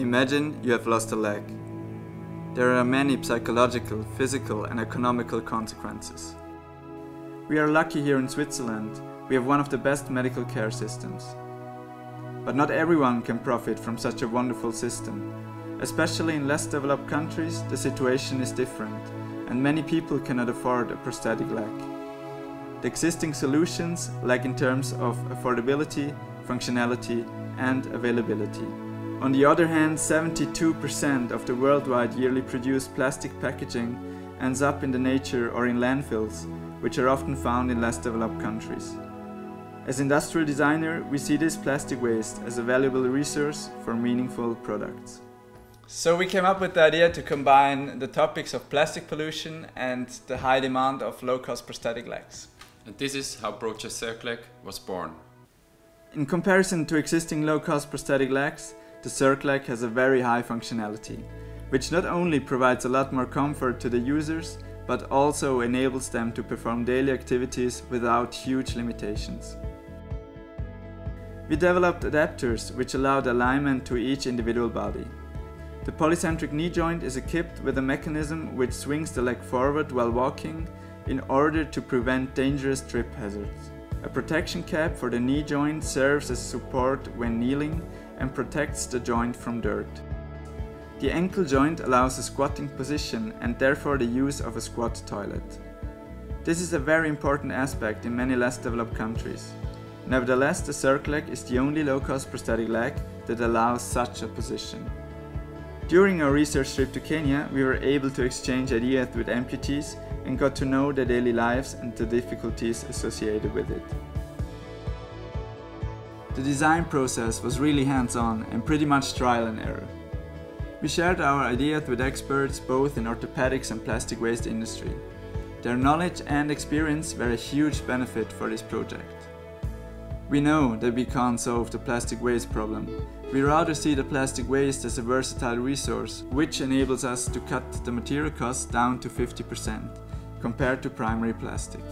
Imagine you have lost a leg. There are many psychological, physical, and economical consequences. We are lucky here in Switzerland, we have one of the best medical care systems. But not everyone can profit from such a wonderful system. Especially in less developed countries, the situation is different, and many people cannot afford a prosthetic leg. The existing solutions lack in terms of affordability, functionality, and availability. On the other hand, 72% of the worldwide yearly produced plastic packaging ends up in the nature or in landfills, which are often found in less developed countries. As industrial designer, we see this plastic waste as a valuable resource for meaningful products. So we came up with the idea to combine the topics of plastic pollution and the high demand of low-cost prosthetic legs. And this is how Project CircLeg was born. In comparison to existing low-cost prosthetic legs, the CircLeg has a very high functionality, which not only provides a lot more comfort to the users, but also enables them to perform daily activities without huge limitations. We developed adapters which allowed alignment to each individual body. The polycentric knee joint is equipped with a mechanism which swings the leg forward while walking in order to prevent dangerous trip hazards. A protection cap for the knee joint serves as support when kneeling and protects the joint from dirt. The ankle joint allows a squatting position and therefore the use of a squat toilet. This is a very important aspect in many less developed countries. Nevertheless, the CircLeg is the only low-cost prosthetic leg that allows such a position. During our research trip to Kenya, we were able to exchange ideas with amputees and got to know their daily lives and the difficulties associated with it. The design process was really hands-on and pretty much trial and error. We shared our ideas with experts both in orthopedics and plastic waste industry. Their knowledge and experience were a huge benefit for this project. We know that we can't solve the plastic waste problem. We rather see the plastic waste as a versatile resource, which enables us to cut the material costs down to 50% compared to primary plastic.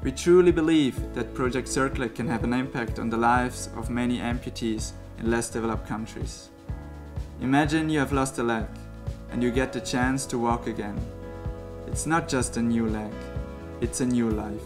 We truly believe that Project CircLeg can have an impact on the lives of many amputees in less developed countries. Imagine you have lost a leg and you get the chance to walk again. It's not just a new leg, it's a new life.